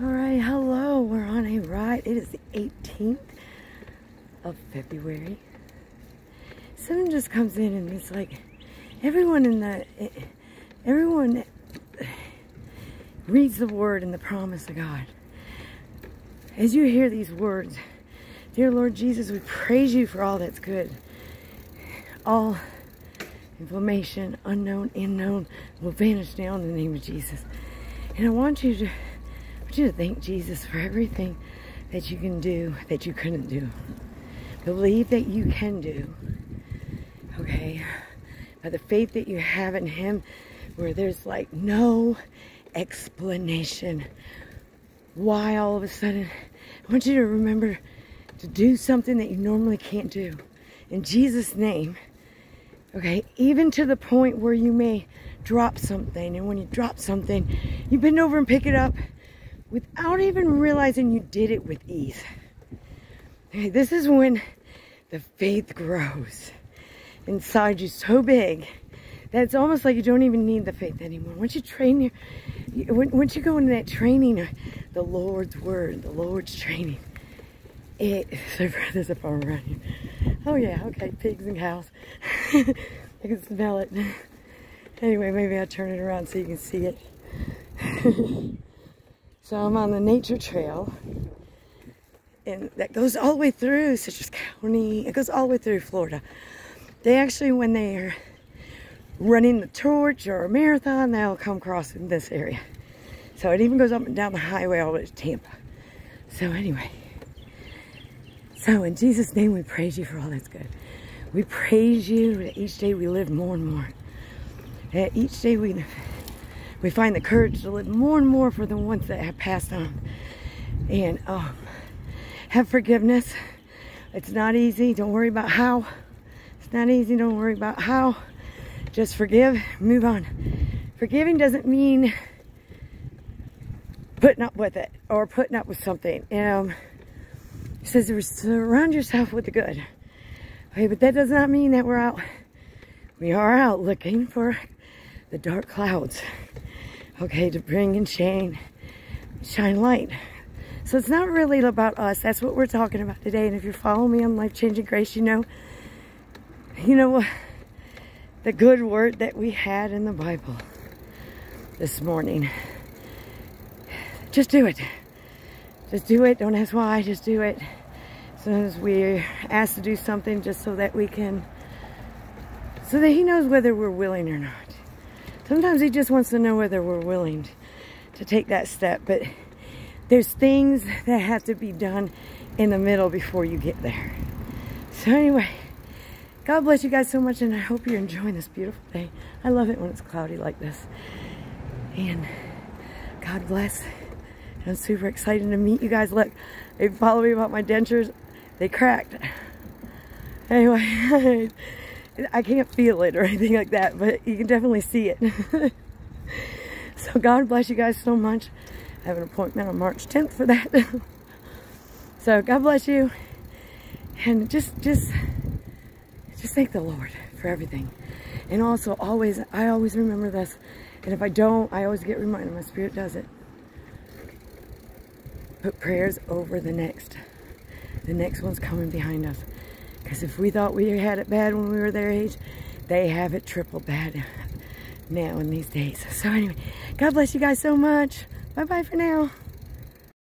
All right, hello. We're on a ride. It is the 18th of February. Someone just comes in and it's like everyone in the everyone reads the word and the promise of God. As you hear these words, dear Lord Jesus, we praise you for all that's good. All inflammation, unknown, unknown, will vanish now in the name of Jesus. And I want you to want you to thank Jesus for everything that you can do that you couldn't do. Believe that you can do. Okay? By the faith that you have in Him, where there's like no explanation why all of a sudden. I want you to remember to do something that you normally can't do. In Jesus' name. Okay? Even to the point where you may drop something. And when you drop something, you bend over and pick it up without even realizing you did it with ease. This is when the faith grows inside you so big that it's almost like you don't even need the faith anymore. Once you train your, once you go into that training, uh, the Lord's word, the Lord's training, it, there's a farm around here. Oh yeah, okay, pigs and cows. I can smell it. Anyway, maybe I'll turn it around so you can see it. So I'm on the nature trail and that goes all the way through Citrus County. It goes all the way through Florida. They actually, when they're running the torch or a marathon, they'll come across in this area. So it even goes up and down the highway all the way to Tampa. So anyway, so in Jesus' name, we praise you for all that's good. We praise you that each day we live more and more. That each day we we find the courage to live more and more for the ones that have passed on. And um, have forgiveness. It's not easy. Don't worry about how. It's not easy. Don't worry about how. Just forgive. Move on. Forgiving doesn't mean putting up with it or putting up with something. Um, it says surround yourself with the good. Okay, but that does not mean that we're out. We are out looking for the dark clouds okay, to bring and shine, shine light. So it's not really about us. That's what we're talking about today. And if you follow me on Life Changing Grace, you know, you know, the good word that we had in the Bible this morning. Just do it. Just do it. Don't ask why. Just do it. Sometimes we're asked to do something just so that we can, so that he knows whether we're willing or not. Sometimes he just wants to know whether we're willing to take that step. But there's things that have to be done in the middle before you get there. So anyway, God bless you guys so much, and I hope you're enjoying this beautiful day. I love it when it's cloudy like this. And God bless. I'm super excited to meet you guys. Look, they follow me about my dentures. They cracked. Anyway, I can't feel it or anything like that, but you can definitely see it. so God bless you guys so much. I have an appointment on March 10th for that. so God bless you. And just, just, just thank the Lord for everything. And also always, I always remember this. And if I don't, I always get reminded. My spirit does it. Put prayers over the next. The next one's coming behind us. Because if we thought we had it bad when we were their age, they have it triple bad now in these days. So anyway, God bless you guys so much. Bye-bye for now.